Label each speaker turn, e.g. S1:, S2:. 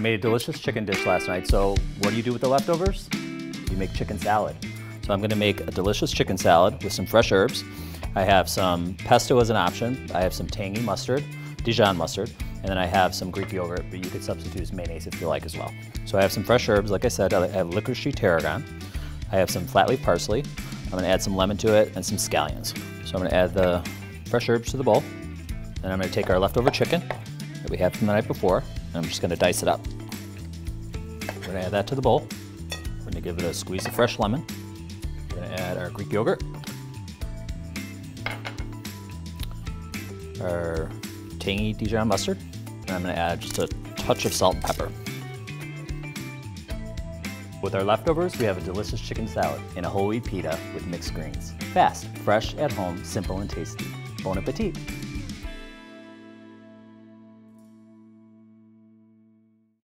S1: I made a delicious chicken dish last night, so what do you do with the leftovers? You make chicken salad. So I'm gonna make a delicious chicken salad with some fresh herbs. I have some pesto as an option. I have some tangy mustard, Dijon mustard, and then I have some Greek yogurt, but you could substitute mayonnaise if you like as well. So I have some fresh herbs, like I said, I have licorice tarragon. I have some flat leaf parsley. I'm gonna add some lemon to it and some scallions. So I'm gonna add the fresh herbs to the bowl. Then I'm gonna take our leftover chicken that we had from the night before, I'm just gonna dice it up. We're gonna add that to the bowl. We're gonna give it a squeeze of fresh lemon. We're gonna add our Greek yogurt. Our tangy Dijon mustard. And I'm gonna add just a touch of salt and pepper. With our leftovers, we have a delicious chicken salad and a whole wheat pita with mixed greens. Fast, fresh, at home, simple, and tasty. Bon appetit!